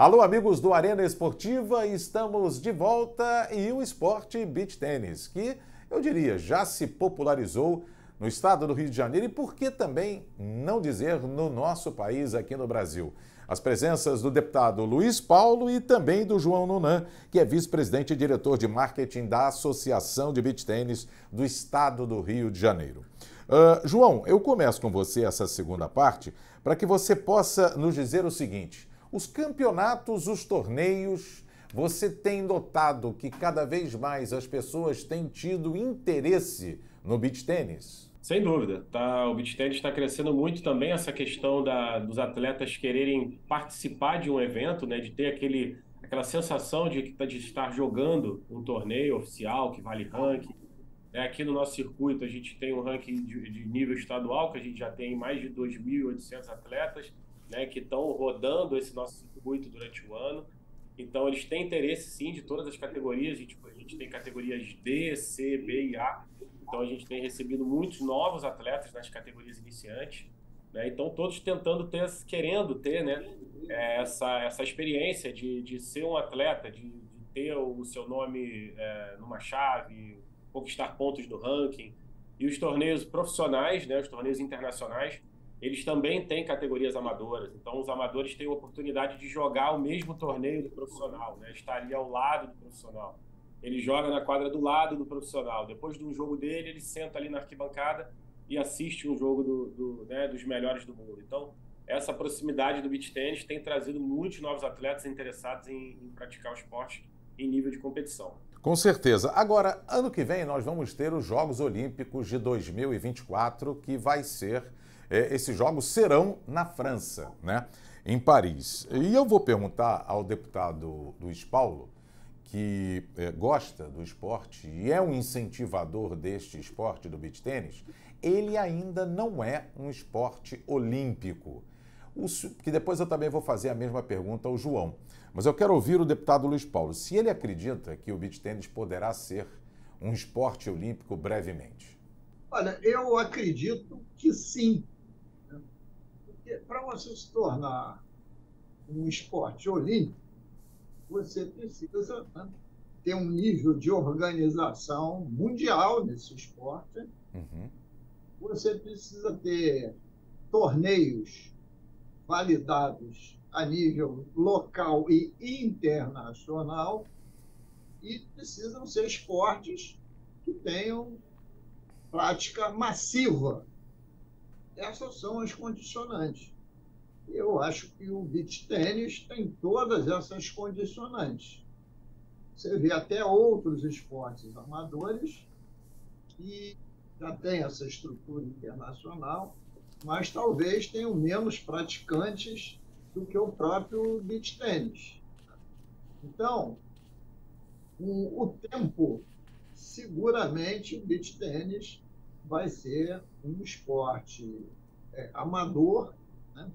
Alô, amigos do Arena Esportiva, estamos de volta e o esporte beach tênis, que eu diria já se popularizou no estado do Rio de Janeiro e por que também não dizer no nosso país, aqui no Brasil. As presenças do deputado Luiz Paulo e também do João Nunan, que é vice-presidente e diretor de marketing da Associação de Beach Tênis do estado do Rio de Janeiro. Uh, João, eu começo com você essa segunda parte para que você possa nos dizer o seguinte os campeonatos, os torneios, você tem notado que cada vez mais as pessoas têm tido interesse no beach tênis? Sem dúvida, tá, o beach tênis está crescendo muito também essa questão da, dos atletas quererem participar de um evento, né, de ter aquele, aquela sensação de, de estar jogando um torneio oficial que vale ranking. É, aqui no nosso circuito a gente tem um ranking de, de nível estadual, que a gente já tem mais de 2.800 atletas né, que estão rodando esse nosso circuito durante o ano. Então, eles têm interesse, sim, de todas as categorias. A gente, a gente tem categorias D, C, B e A. Então, a gente tem recebido muitos novos atletas nas categorias iniciantes. Né? Então, todos tentando ter, querendo ter né, é, essa, essa experiência de, de ser um atleta, de, de ter o seu nome é, numa chave, conquistar pontos do ranking. E os torneios profissionais, né, os torneios internacionais, eles também têm categorias amadoras. Então, os amadores têm a oportunidade de jogar o mesmo torneio do profissional, né? estar ali ao lado do profissional. Ele joga na quadra do lado do profissional. Depois de um jogo dele, ele senta ali na arquibancada e assiste um jogo do, do né, dos melhores do mundo. Então, essa proximidade do beach tênis tem trazido muitos novos atletas interessados em, em praticar o esporte em nível de competição. Com certeza. Agora, ano que vem, nós vamos ter os Jogos Olímpicos de 2024, que vai ser é, esses jogos serão na França, né? em Paris. E eu vou perguntar ao deputado Luiz Paulo, que é, gosta do esporte e é um incentivador deste esporte do beach tênis, ele ainda não é um esporte olímpico. O, que depois eu também vou fazer a mesma pergunta ao João. Mas eu quero ouvir o deputado Luiz Paulo, se ele acredita que o beach tênis poderá ser um esporte olímpico brevemente. Olha, eu acredito que sim para você se tornar um esporte olímpico, você precisa né, ter um nível de organização mundial nesse esporte. Uhum. Você precisa ter torneios validados a nível local e internacional e precisam ser esportes que tenham prática massiva essas são as condicionantes. Eu acho que o beach tênis tem todas essas condicionantes. Você vê até outros esportes amadores que já têm essa estrutura internacional, mas talvez tenham menos praticantes do que o próprio beach tênis. Então, com o tempo, seguramente o beach tênis vai ser um esporte é, amador, né?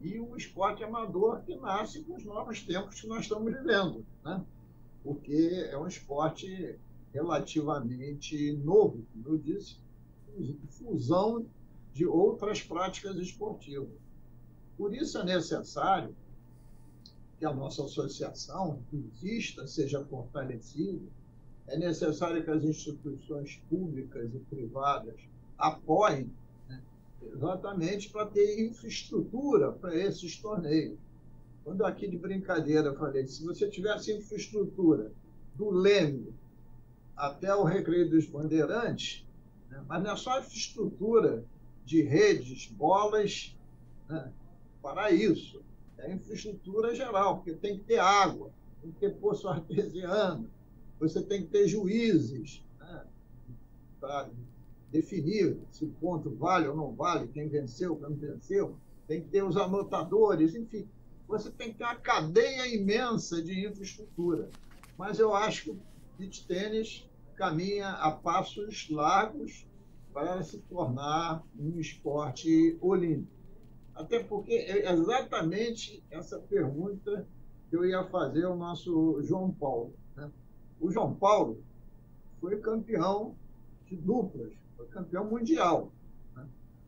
e um esporte amador que nasce com os novos tempos que nós estamos vivendo, né? porque é um esporte relativamente novo, como eu disse, fusão de outras práticas esportivas. Por isso é necessário que a nossa associação exista, seja fortalecida, é necessário que as instituições públicas e privadas apoiem né, exatamente para ter infraestrutura para esses torneios. Quando aqui de brincadeira falei, se você tivesse infraestrutura do Leme até o Recreio dos Bandeirantes, né, mas não é só infraestrutura de redes, bolas, né, para isso. É infraestrutura geral, porque tem que ter água, tem que ter poço artesiano, você tem que ter juízes né, para definir se o ponto vale ou não vale, quem venceu, quem não venceu, tem que ter os anotadores, enfim, você tem que ter uma cadeia imensa de infraestrutura. Mas eu acho que o beach tênis caminha a passos largos para se tornar um esporte olímpico. Até porque é exatamente essa pergunta que eu ia fazer ao nosso João Paulo. Né? O João Paulo foi campeão de duplas, foi campeão mundial. Né?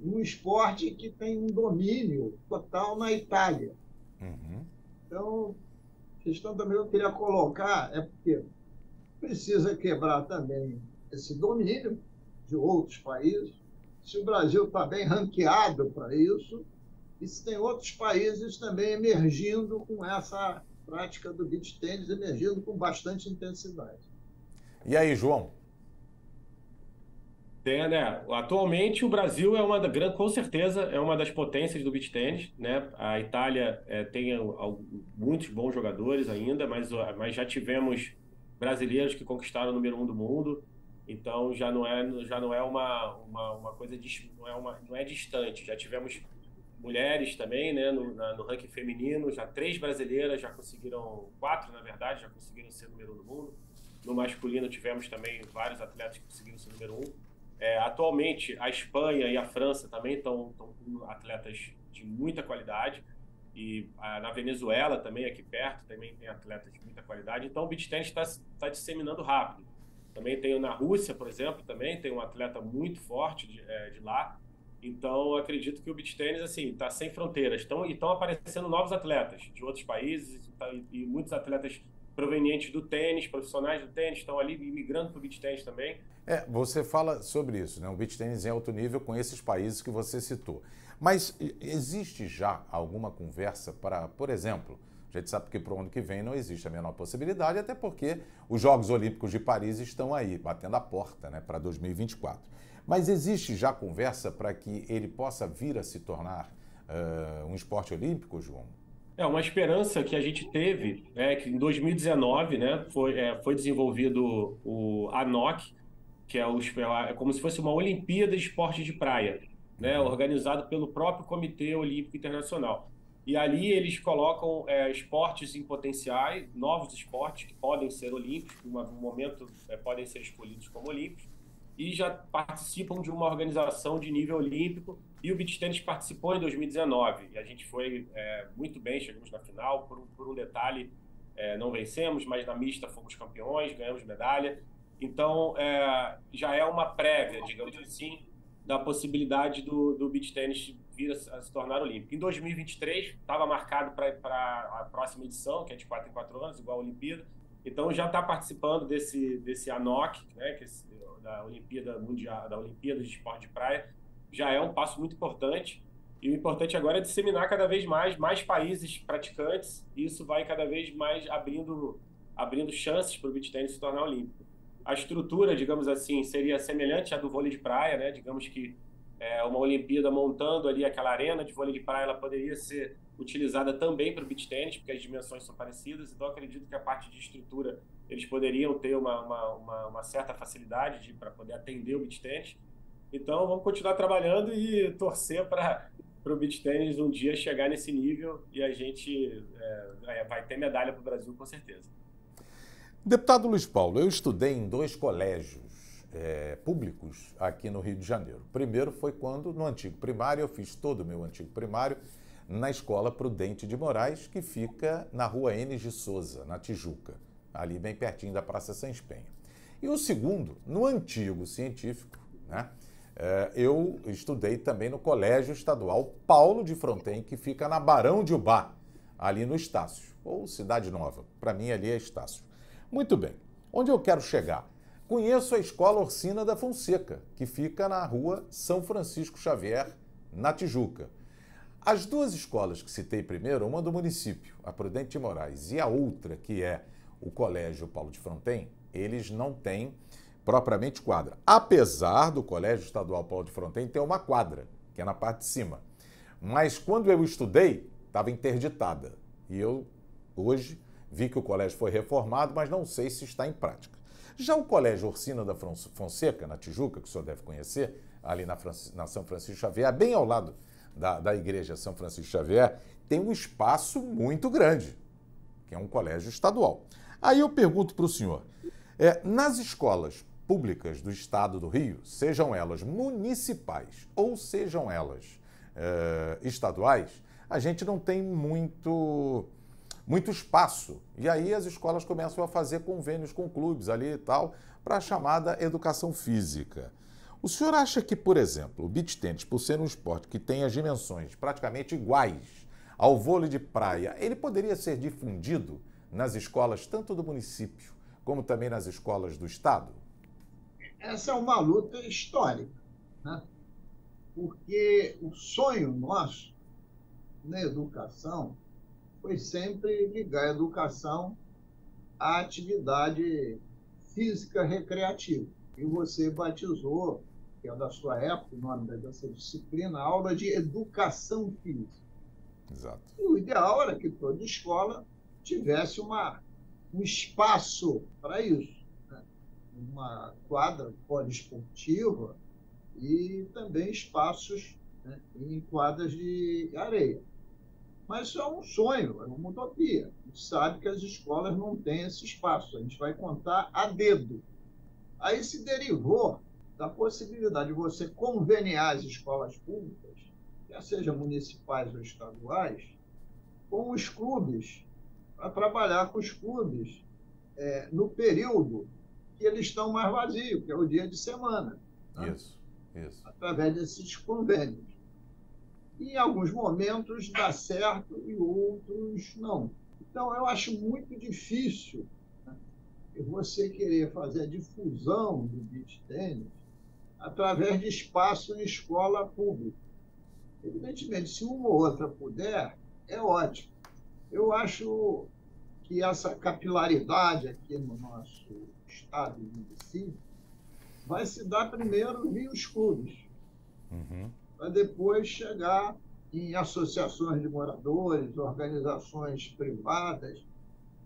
Um esporte que tem um domínio total na Itália. Uhum. Então, a questão também eu queria colocar é porque precisa quebrar também esse domínio de outros países. Se o Brasil está bem ranqueado para isso, e se tem outros países também emergindo com essa prática do beach tênis, emergindo com bastante intensidade. E aí, João? Tem, né? Atualmente o Brasil é uma da com certeza é uma das potências do beach tennis, né? A Itália é, tem muitos bons jogadores ainda, mas, mas já tivemos brasileiros que conquistaram o número um do mundo, então já não é já não é uma, uma, uma coisa não é uma não é distante. Já tivemos mulheres também, né? No, na, no ranking feminino, já três brasileiras já conseguiram quatro, na verdade, já conseguiram ser número um do mundo. No masculino tivemos também vários atletas que conseguiram ser número um. É, atualmente, a Espanha e a França também estão com atletas de muita qualidade. E a, na Venezuela também, aqui perto, também tem atletas de muita qualidade. Então, o beach tennis está tá disseminando rápido. Também tem na Rússia, por exemplo, também tem um atleta muito forte de, é, de lá. Então, acredito que o beach tennis assim está sem fronteiras. Estão estão aparecendo novos atletas de outros países tá, e, e muitos atletas provenientes do tênis, profissionais do tênis, estão ali migrando para o beach tênis também. É, você fala sobre isso, né? O beach tênis em alto nível com esses países que você citou. Mas existe já alguma conversa para, por exemplo, a gente sabe que para o ano que vem não existe a menor possibilidade, até porque os Jogos Olímpicos de Paris estão aí, batendo a porta né, para 2024. Mas existe já conversa para que ele possa vir a se tornar uh, um esporte olímpico, João? É, uma esperança que a gente teve é que em 2019 né, foi, é, foi desenvolvido o ANOC, que é, o, é como se fosse uma Olimpíada de Esporte de Praia, né, uhum. organizado pelo próprio Comitê Olímpico Internacional. E ali eles colocam é, esportes em potenciais, novos esportes que podem ser olímpicos, em um momento é, podem ser escolhidos como olímpicos, e já participam de uma organização de nível olímpico. E o beach tennis participou em 2019 e a gente foi é, muito bem, chegamos na final. Por um, por um detalhe, é, não vencemos, mas na mista fomos campeões, ganhamos medalha. Então é, já é uma prévia, digamos assim, da possibilidade do, do beach tennis vir a, a se tornar olímpico. Em 2023 estava marcado para a próxima edição, que é de 4 em 4 anos, igual a Olimpíada. Então já está participando desse desse ANOC, né, que é da Olimpíada Mundial, da Olimpíada de Esporte de Praia, já é um passo muito importante. E o importante agora é disseminar cada vez mais mais países praticantes. E isso vai cada vez mais abrindo abrindo chances para o beach tennis se tornar olímpico. A estrutura, digamos assim, seria semelhante à do vôlei de praia, né? Digamos que é, uma Olimpíada montando ali aquela arena de vôlei de praia, ela poderia ser utilizada também para o beach tennis, porque as dimensões são parecidas. Então, acredito que a parte de estrutura eles poderiam ter uma, uma, uma, uma certa facilidade para poder atender o beach tennis. Então, vamos continuar trabalhando e torcer para o beach tennis um dia chegar nesse nível e a gente é, vai ter medalha para o Brasil, com certeza. Deputado Luiz Paulo, eu estudei em dois colégios é, públicos aqui no Rio de Janeiro. Primeiro foi quando, no antigo primário, eu fiz todo o meu antigo primário na Escola Prudente de Moraes, que fica na rua Enes de Souza, na Tijuca ali bem pertinho da Praça Sans Penha. E o segundo, no antigo científico, né? É, eu estudei também no Colégio Estadual Paulo de Fronten, que fica na Barão de Ubá, ali no Estácio, ou Cidade Nova. Para mim, ali é Estácio. Muito bem. Onde eu quero chegar? Conheço a Escola Orsina da Fonseca, que fica na rua São Francisco Xavier, na Tijuca. As duas escolas que citei primeiro, uma do município, a Prudente de Moraes, e a outra, que é o Colégio Paulo de Fronten, eles não têm propriamente quadra. Apesar do Colégio Estadual Paulo de Fronten ter uma quadra, que é na parte de cima. Mas quando eu estudei, estava interditada. E eu, hoje, vi que o colégio foi reformado, mas não sei se está em prática. Já o Colégio Orsina da Fonseca, na Tijuca, que o senhor deve conhecer, ali na, na São Francisco Xavier, bem ao lado da, da igreja São Francisco Xavier, tem um espaço muito grande, que é um colégio estadual. Aí eu pergunto para o senhor: é, nas escolas públicas do estado do Rio, sejam elas municipais ou sejam elas é, estaduais, a gente não tem muito, muito espaço. E aí as escolas começam a fazer convênios com clubes ali e tal, para a chamada educação física. O senhor acha que, por exemplo, o beach tennis, por ser um esporte que tem as dimensões praticamente iguais ao vôlei de praia, ele poderia ser difundido nas escolas tanto do município como também nas escolas do estado? Essa é uma luta histórica, né? porque o sonho nosso na educação foi sempre ligar a educação à atividade física recreativa. E você batizou, que é da sua época, o nome dessa disciplina, aula de educação física. Exato. E o ideal era que toda escola tivesse uma, um espaço para isso. Né? Uma quadra poliesportiva e também espaços né, em quadras de areia. Mas isso é um sonho, é uma utopia. A gente sabe que as escolas não têm esse espaço. A gente vai contar a dedo. Aí se derivou da possibilidade de você conveniar as escolas públicas, quer sejam municipais ou estaduais, com os clubes, para trabalhar com os clubes é, no período que eles estão mais vazios, que é o dia de semana. Né? Isso, isso. Através desses convênios. E em alguns momentos dá certo e outros não. Então, eu acho muito difícil né, você querer fazer a difusão do beach tênis através de espaço em escola pública. Evidentemente, se uma ou outra puder, é ótimo. Eu acho que essa capilaridade aqui no nosso estado e município vai se dar primeiro via os clubes. Uhum para depois chegar em associações de moradores, organizações privadas,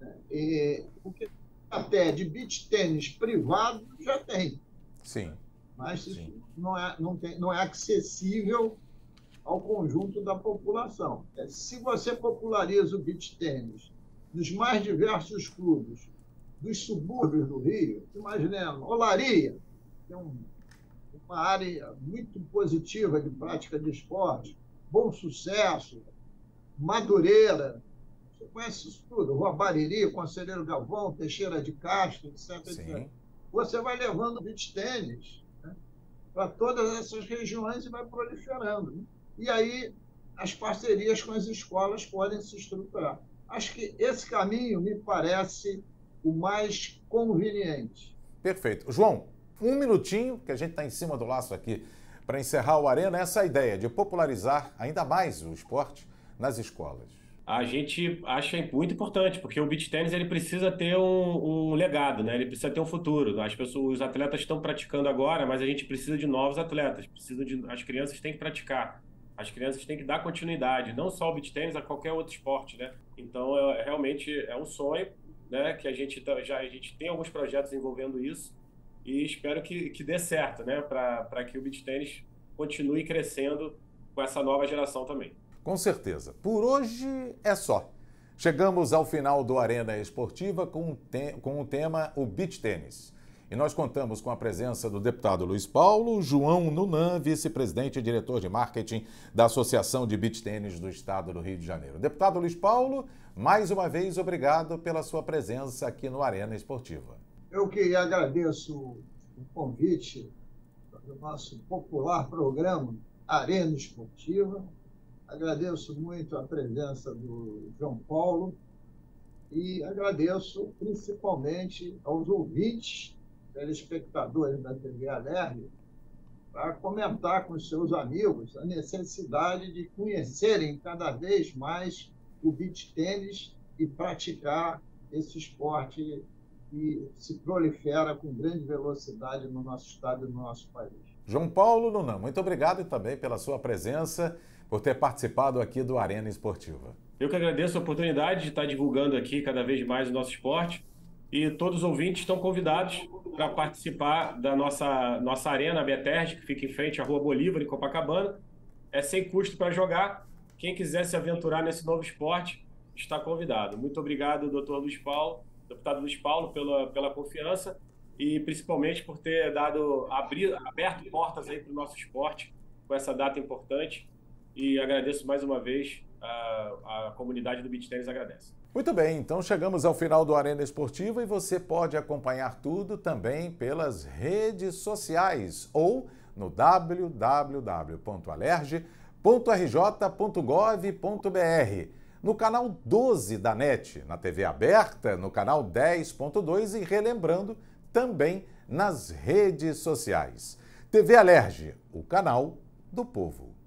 né? e, porque até de beach tênis privado já tem. Sim. Mas isso. Não, é, não, tem, não é acessível ao conjunto da população. É, se você populariza o beach tênis nos mais diversos clubes dos subúrbios do Rio, imaginemos, Olaria, tem um uma área muito positiva de prática de esporte, bom sucesso, Madureira, você conhece isso tudo, Rua Bariri, Conselheiro Galvão, Teixeira de Castro, etc. etc. Você vai levando beach tênis para todas essas regiões e vai proliferando. Né? E aí as parcerias com as escolas podem se estruturar. Acho que esse caminho me parece o mais conveniente. Perfeito. João, um minutinho, que a gente está em cima do laço aqui, para encerrar o Arena, essa ideia de popularizar ainda mais o esporte nas escolas. A gente acha muito importante, porque o beach tennis ele precisa ter um, um legado, né? ele precisa ter um futuro. As pessoas, os atletas estão praticando agora, mas a gente precisa de novos atletas, precisa de, as crianças têm que praticar. As crianças têm que dar continuidade, não só o beach tennis, a qualquer outro esporte, né? Então, é, realmente é um sonho, né? Que a gente tá, já a gente tem alguns projetos envolvendo isso e espero que, que dê certo, né? Para que o beach tênis continue crescendo com essa nova geração também. Com certeza. Por hoje é só. Chegamos ao final do Arena Esportiva com, com o tema o beach tênis. E nós contamos com a presença do deputado Luiz Paulo, João Nunan, vice-presidente e diretor de marketing da Associação de Beach Tênis do Estado do Rio de Janeiro. Deputado Luiz Paulo, mais uma vez obrigado pela sua presença aqui no Arena Esportiva. Eu que agradeço o convite do nosso popular programa Arena Esportiva. Agradeço muito a presença do João Paulo e agradeço principalmente aos ouvintes, telespectadores da TV Alerj, para comentar com seus amigos a necessidade de conhecerem cada vez mais o beach tênis e praticar esse esporte que se prolifera com grande velocidade no nosso estado e no nosso país. João Paulo Nunan, muito obrigado também pela sua presença, por ter participado aqui do Arena Esportiva. Eu que agradeço a oportunidade de estar divulgando aqui cada vez mais o nosso esporte e todos os ouvintes estão convidados para participar da nossa, nossa arena, Beterge, que fica em frente à Rua Bolívar, em Copacabana. É sem custo para jogar. Quem quiser se aventurar nesse novo esporte está convidado. Muito obrigado, doutor Luiz Paulo deputado Luiz Paulo, pela, pela confiança e principalmente por ter dado abrir, aberto portas aí para o nosso esporte com essa data importante. E agradeço mais uma vez a, a comunidade do Tennis agradece. Muito bem, então chegamos ao final do Arena Esportiva e você pode acompanhar tudo também pelas redes sociais ou no www.alerge.com.br no canal 12 da NET, na TV aberta, no canal 10.2 e relembrando também nas redes sociais. TV Alerge, o canal do povo.